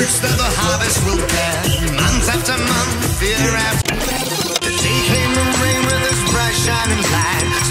fruits that the harvest will bear. Month after month, year after. year, The day came and rain with its bright shining light.